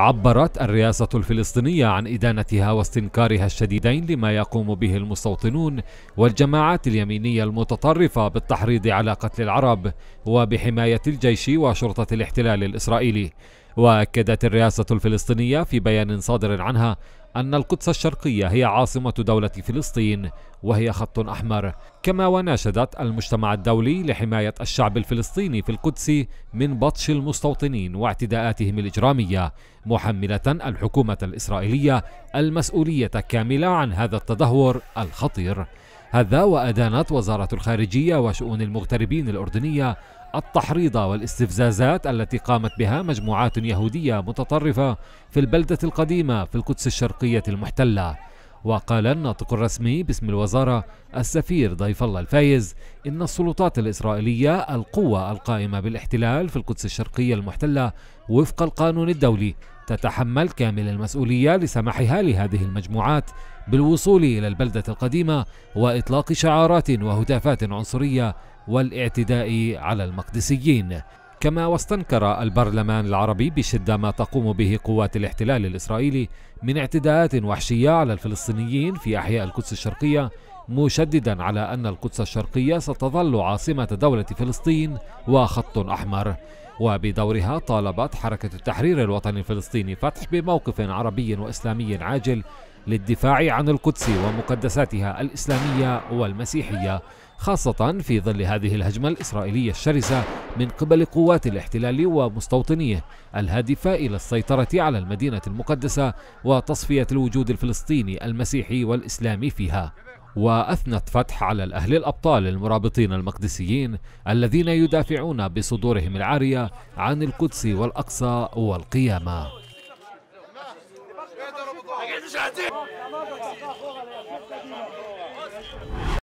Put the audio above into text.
عبرت الرئاسة الفلسطينية عن إدانتها واستنكارها الشديدين لما يقوم به المستوطنون والجماعات اليمينية المتطرفة بالتحريض على قتل العرب وبحماية الجيش وشرطة الاحتلال الإسرائيلي. وأكدت الرئاسة الفلسطينية في بيان صادر عنها أن القدس الشرقية هي عاصمة دولة فلسطين وهي خط أحمر. كما وناشدت المجتمع الدولي لحماية الشعب الفلسطيني في القدس من بطش المستوطنين واعتداءاتهم الإجرامية محملة الحكومة الإسرائيلية المسؤولية كاملة عن هذا التدهور الخطير. هذا وأدانت وزارة الخارجية وشؤون المغتربين الأردنية التحريض والاستفزازات التي قامت بها مجموعات يهودية متطرفة في البلدة القديمة في القدس الشرقية المحتلة. وقال الناطق الرسمي باسم الوزارة السفير ضيف الله الفايز إن السلطات الإسرائيلية القوة القائمة بالاحتلال في القدس الشرقية المحتلة وفق القانون الدولي تتحمل كامل المسؤولية لسماحها لهذه المجموعات بالوصول إلى البلدة القديمة وإطلاق شعارات وهتافات عنصرية والاعتداء على المقدسيين. كما واستنكر البرلمان العربي بشدة ما تقوم به قوات الاحتلال الإسرائيلي من اعتداءات وحشية على الفلسطينيين في أحياء القدس الشرقية مشددا على أن القدس الشرقية ستظل عاصمة دولة فلسطين وخط أحمر. وبدورها طالبت حركة التحرير الوطني الفلسطيني فتح بموقف عربي وإسلامي عاجل للدفاع عن القدس ومقدساتها الإسلامية والمسيحية خاصة في ظل هذه الهجمة الإسرائيلية الشرسة من قبل قوات الاحتلال ومستوطنيه الهادفة إلى السيطرة على المدينة المقدسة وتصفية الوجود الفلسطيني المسيحي والإسلامي فيها. وأثنت فتح على الأهل الأبطال المرابطين المقدسيين الذين يدافعون بصدورهم العارية عن القدس والأقصى والقيامة.